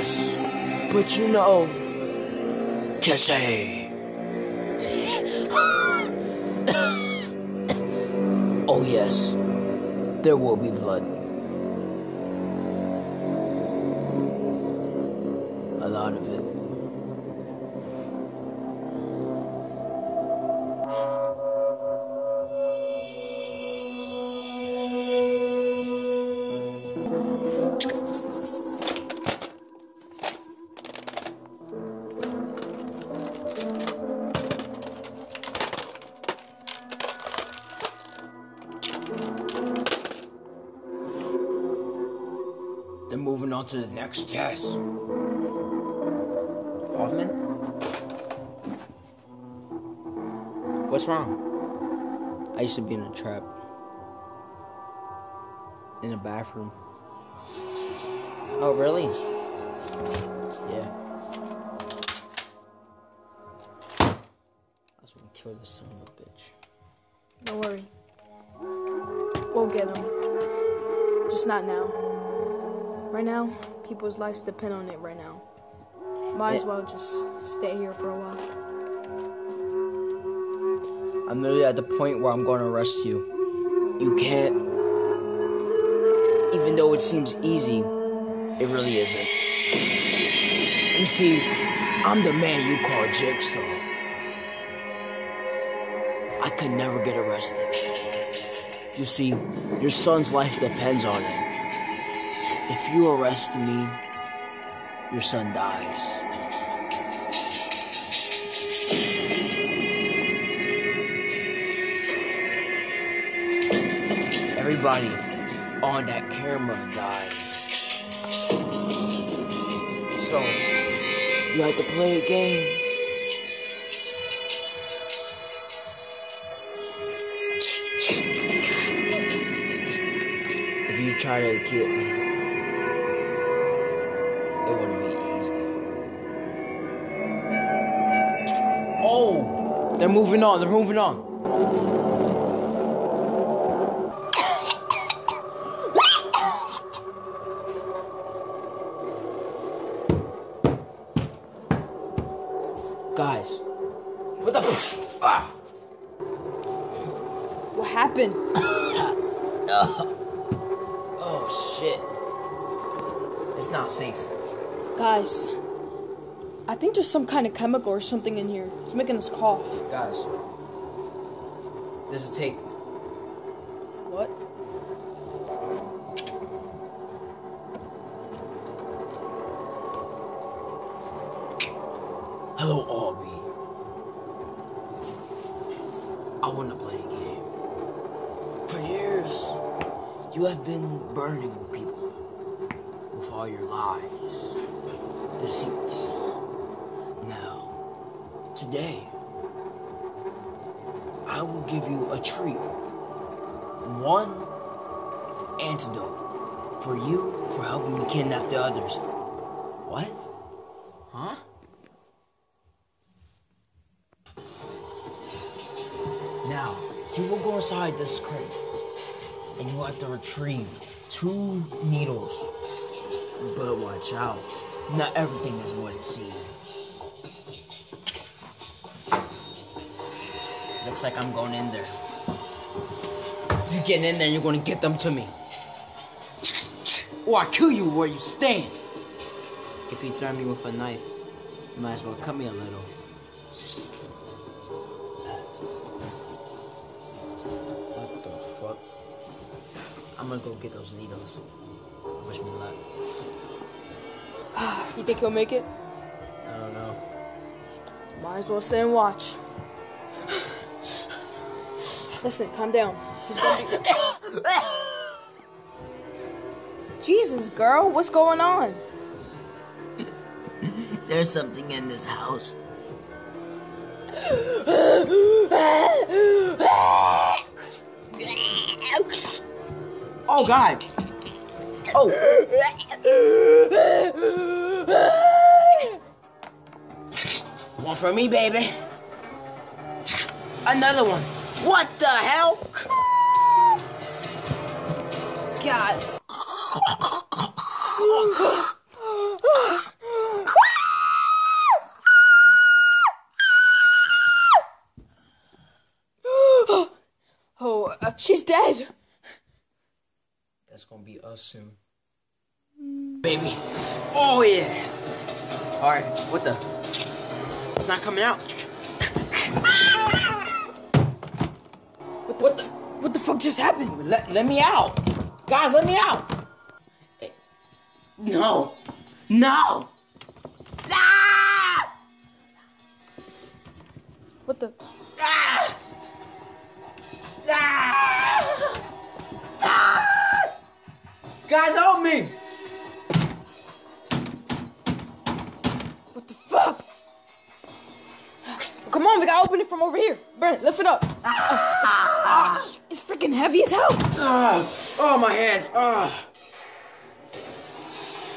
yes. But you know, cachet. oh, yes. There will be blood. A lot of it. Then moving on to the next test. Hoffman? What's wrong? I used to be in a trap. In a bathroom. Oh, really? Yeah. That's when we killed the son of a bitch. Don't worry. We'll get him. Just not now. Right now, people's lives depend on it right now. Might as well just stay here for a while. I'm literally at the point where I'm going to arrest you. You can't. Even though it seems easy, it really isn't. You see, I'm the man you call Jigsaw. I could never get arrested. You see, your son's life depends on it. If you arrest me, your son dies. Everybody on that camera dies. So, you have to play a game. If you try to get me, moving on. They're moving on. Guys, what the? Ah. What happened? Oh shit! It's not safe. Guys, I think there's some kind of chemical or something in here. It's making us cough. Guys, there's a tape. What? Hello, Aubrey. I want to play a game. For years, you have been burning people with all your lies, deceits. Now, today, I will give you a treat. One antidote for you for helping me kidnap the others. What? Huh? Now, you will go inside this crate and you will have to retrieve two needles. But watch out, not everything is what it seems. Looks like I'm going in there. You getting in there and you're gonna get them to me. Or I'll kill you where you stand. If you threaten me with a knife, you might as well cut me a little. What the fuck? I'm gonna go get those needles. Wish me luck. You think he'll make it? I don't know. Might as well sit and watch. Listen, calm down. He's gonna Jesus, girl, what's going on? There's something in this house. Oh God! Oh! One for me, baby. Another one. What the hell? god. oh, uh, she's dead. That's gonna be us soon. Baby. Oh, yeah. Alright, what the? It's not coming out. What the, what the, what the fuck just happened? Let, let me out. Guys, let me out. No. No. Ah! What the? Ah! Ah! Ah! Guys, help me! What the fuck? Come on, we gotta open it from over here. Brent, lift it up. Ah, it's, it's freaking heavy as hell. Ah! Oh, my hands. Ah!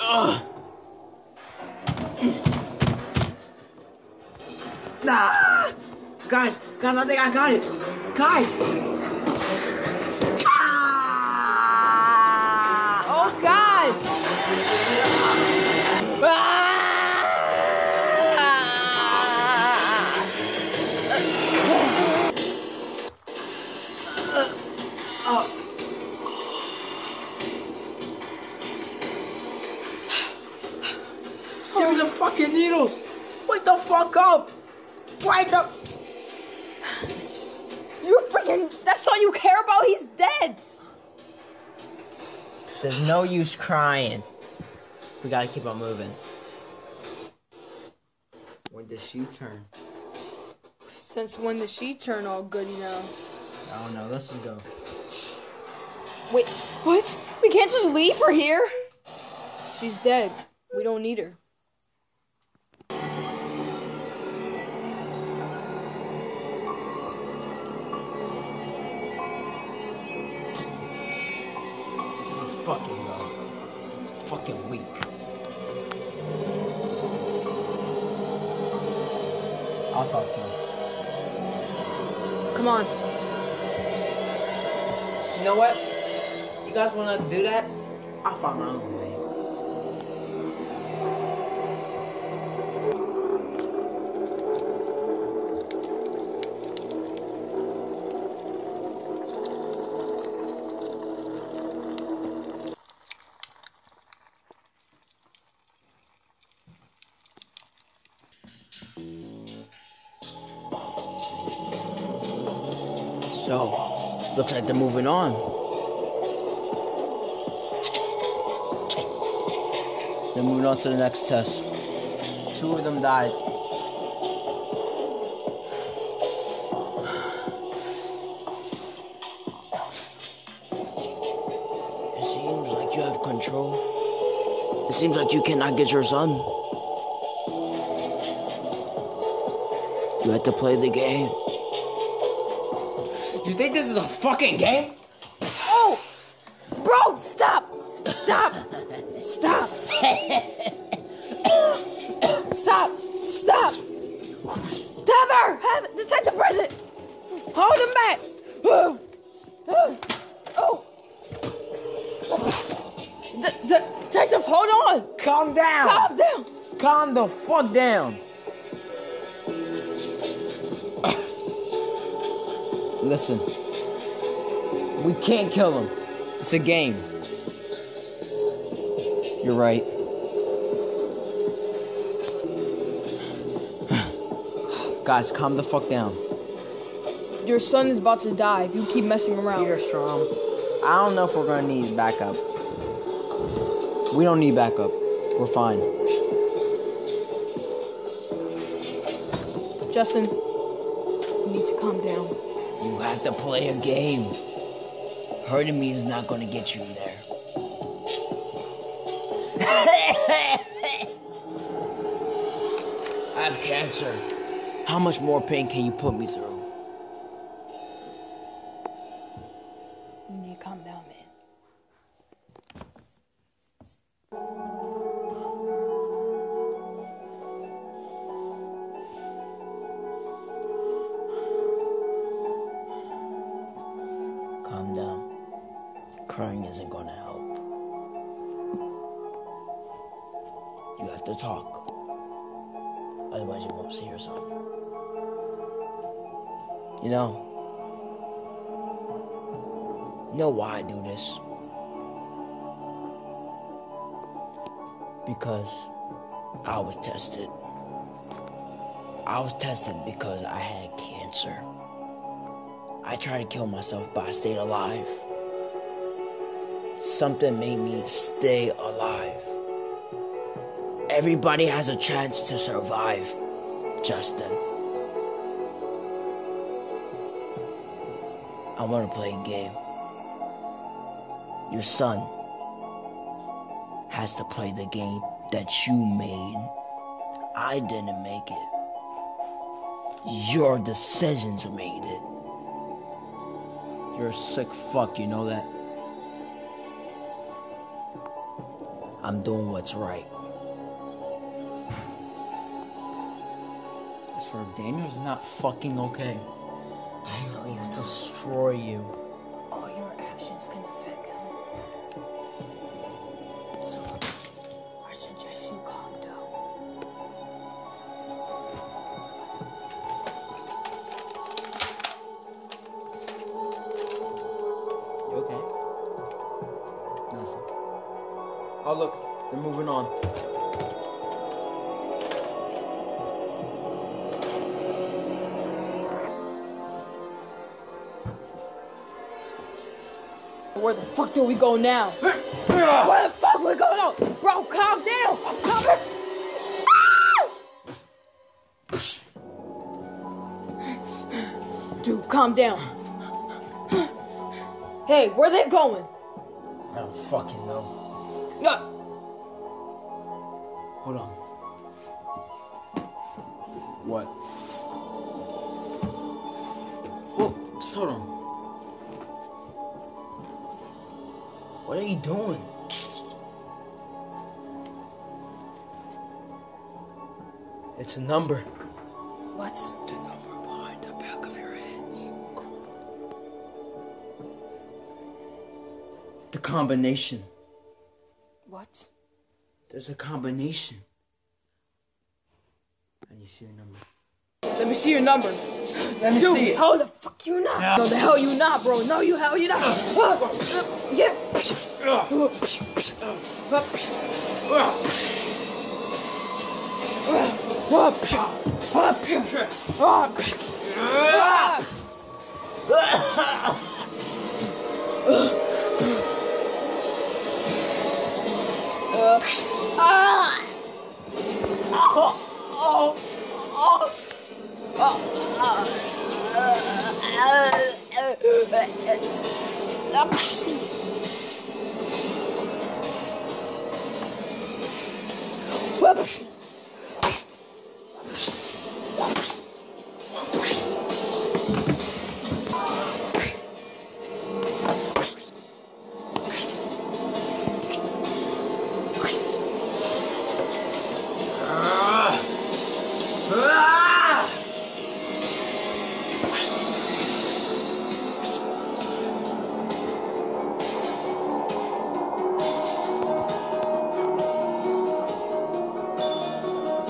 Ah! Ah! Guys, guys, I think I got it. Guys! Fuck up! Wake the. You freaking. That's all you care about? He's dead. There's no use crying. We gotta keep on moving. When does she turn? Since when did she turn all goody now? I don't know. Let's just go. Wait, what? We can't just leave her here. She's dead. We don't need her. Fucking weak. I'll talk to him. Come on. You know what? You guys wanna do that? I'll find my own looks like they're moving on. They're moving on to the next test. Two of them died. It seems like you have control. It seems like you cannot get your son. You have to play the game. You think this is a fucking game? Oh! Bro, stop! Stop! Stop! Stop! Stop! Tether! Have Detective present! Hold him back! Oh! De- Detective, hold on! Calm down. Calm down! Calm the fuck down. Listen, we can't kill him. It's a game. You're right. Guys, calm the fuck down. Your son is about to die if you keep messing around. Peter Strahm, I don't know if we're gonna need backup. We don't need backup. We're fine. Justin, you need to calm down. You have to play a game. Hurting me is not gonna get you there. I have cancer. How much more pain can you put me through? Because I was tested. I was tested because I had cancer. I tried to kill myself, but I stayed alive. Something made me stay alive. Everybody has a chance to survive, Justin. I want to play a game. Your son has to play the game that you made. I didn't make it. Your decisions made it. You're a sick fuck, you know that? I'm doing what's right. As for if Daniel's not fucking okay, I will destroy you. Where the fuck do we go now? Where the fuck we go now? Bro, calm down! Calm down! Dude, calm down. Hey, where they going? I don't fucking know. Yeah. Hold on. What? Whoa, just hold on. Are you doing? It's a number. What's The number behind the back of your heads. The combination. what? There's a combination. And you see your number. Let me see your number. Let me Dude, see it. how the fuck you not? No, the hell you not, bro. No, you hell you not. Get.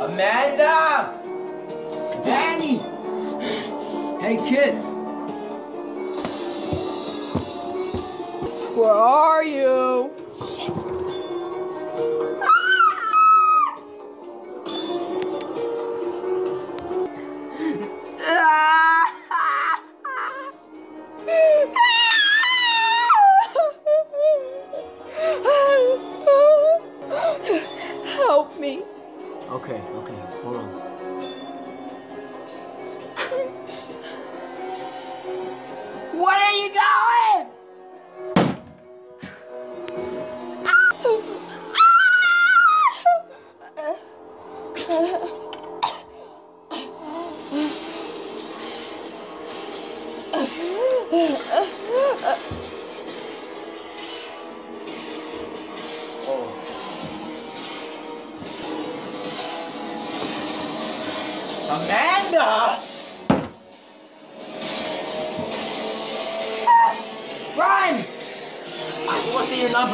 Amanda! Danny! Hey, kid. Where are you? Okay, okay, hold on.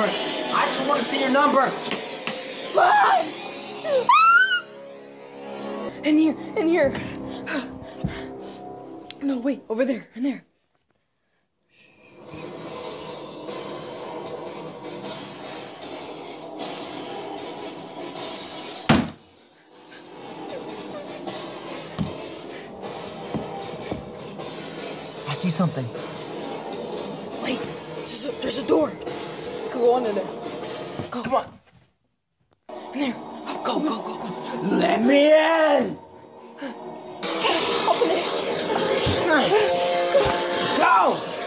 number. I just want to see your number. In here, in here. No, wait, over there, in there. I see something. Wait, there's a, there's a door. We can go. Come on. In there. Go, go, go, go. Let me in! Open it. Go!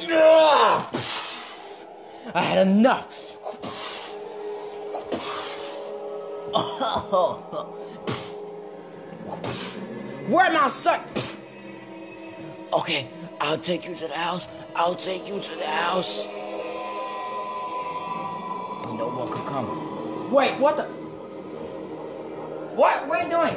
I had enough. Where my son? Okay, I'll take you to the house. I'll take you to the house. But no one could come. Wait, what the? What? What are you doing?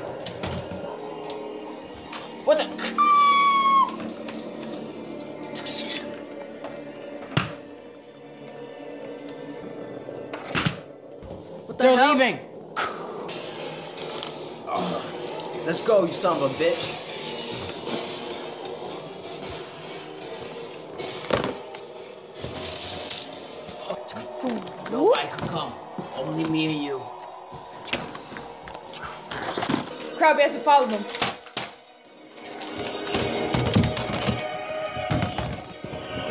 Leaving. Let's go, you son of a bitch. Nobody can come. Only me and you. Crap, we have to follow them.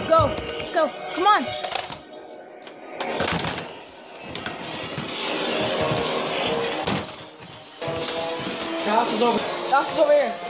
Go. Let's go. Come on. That's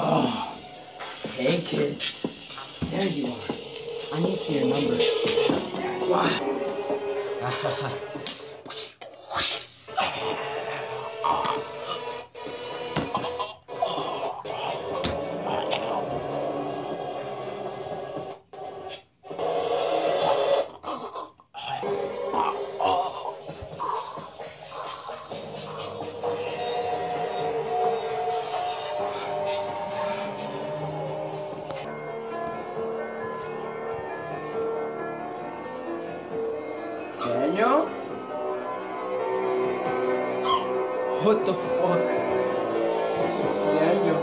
Oh. Hey kids. There you are. I need to see your numbers. Wow. What the fuck? Daniel.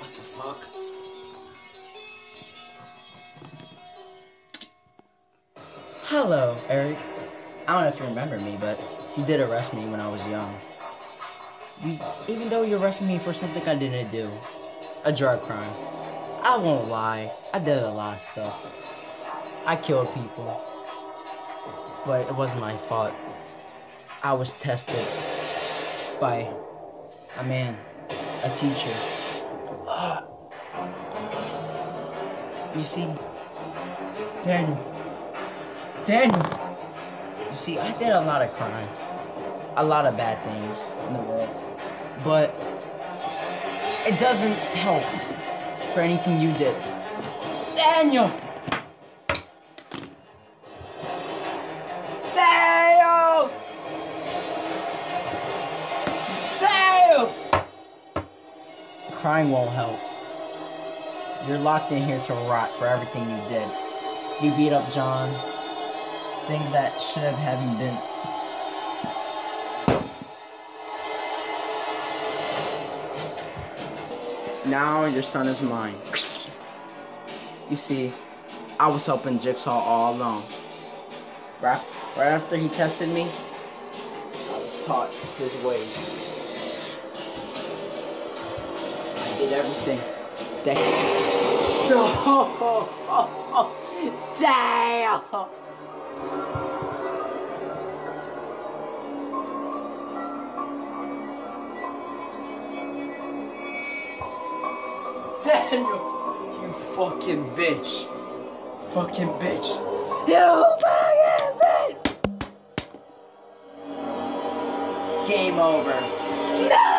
What the fuck? Hello, Eric. I don't know if you remember me, but you did arrest me when I was young. You, even though you arrested me for something I didn't do, a drug crime. I won't lie, I did a lot of stuff. I killed people, but it wasn't my fault. I was tested by a man, a teacher. You see, Daniel, Daniel. You see, I did a lot of crime, a lot of bad things in the world, but it doesn't help for anything you did. Daniel! Daniel! Daniel! Crying won't help. You're locked in here to rot for everything you did. You beat up John. things that should have haven't been. Now your son is mine. You see, I was helping Jigsaw all along. Right, right after he tested me, I was taught his ways. I did everything that No! Damn! Daniel! You fucking bitch! Fucking bitch! You fucking bitch! Game over. No!